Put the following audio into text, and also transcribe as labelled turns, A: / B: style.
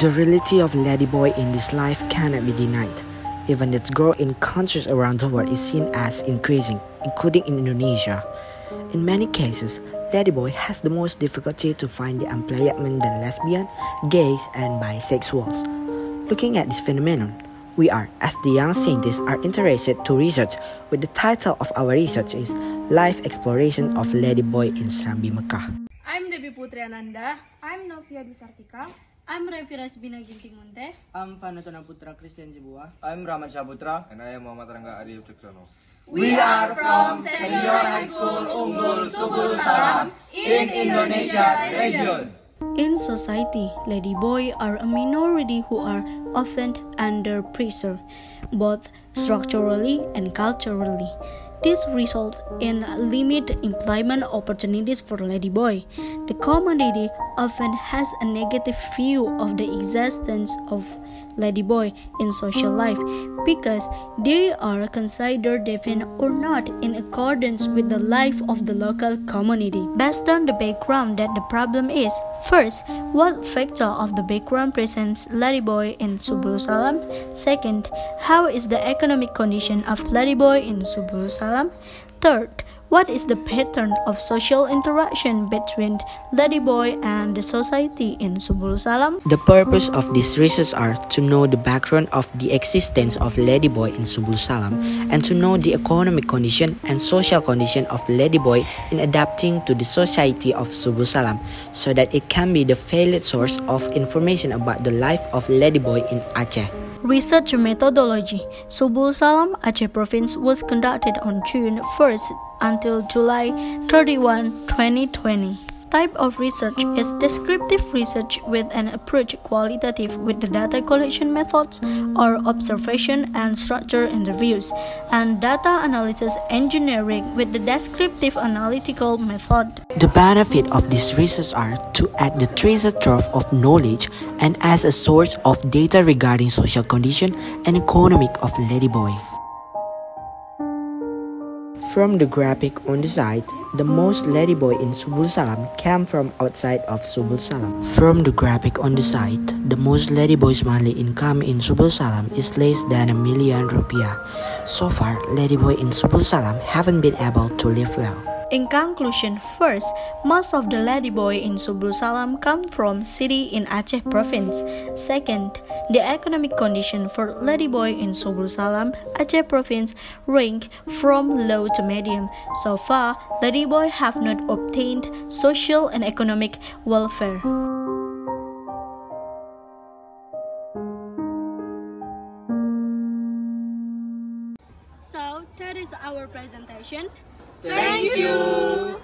A: The reality of ladyboy in this life cannot be denied. Even its growth in countries around the world is seen as increasing, including in Indonesia. In many cases, ladyboy has the most difficulty to find the employment than lesbian, gays, and bisexuals. Looking at this phenomenon, we are, as the young scientists, are interested to research with the title of our research is Life Exploration of Ladyboy in Serambi Mekah.
B: I'm Debbie Putri Ananda.
C: I'm Novia Dusartika.
B: I'm Revira Sbina Ginting Munte.
D: I'm Fanatona Putra Christian Jibua.
E: I'm Rahmat Saputra.
F: And I am Muhammad Rangga Arif Caksono.
B: We are from Senior High School Unggul Subulussalam in Indonesia region.
C: In society, ladyboy are a minority who are often under pressure, both structurally and culturally. This results in limited employment opportunities for ladyboy. The community often has a negative view of the existence of ladyboy in social life because they are considered deviant or not in accordance with the life of the local community. Based on the background that the problem is, first, what factor of the background presents ladyboy in Subulussalam? Second, how is the economic condition of ladyboy in Subulussalam? Third, what is the pattern of social interaction between Ladyboy and the society in Subulussalam?
A: The purpose of this research are to know the background of the existence of Ladyboy in Subulussalam and to know the economic condition and social condition of Ladyboy in adapting to the society of Subulussalam so that it can be the valid source of information about the life of Ladyboy in Aceh.
C: Research methodology. Subulussalam Aceh Province was conducted on June 1st until July 31, 2020 type of research is descriptive research with an approach qualitative with the data collection methods or observation and structure interviews, and data analysis engineering with the descriptive analytical method.
A: The benefit of this research are to add the treasure trove of knowledge and as a source of data regarding social condition and economic of Ladyboy. From the graphic on the site, the most ladyboy in Subulussalam came from outside of Subulussalam. From the graphic on the site, the most ladyboy's monthly income in Subulussalam is less than a million rupiah. So far, ladyboy in Subul Salam haven't been able to live well.
C: In conclusion, first, most of the ladyboy in Subulussalam come from city in Aceh province. Second, the economic condition for ladyboy in Subulussalam, Aceh province rank from low to medium. So far, ladyboy have not obtained social and economic welfare.
B: So that is our presentation.
D: Thank you.